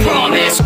promise.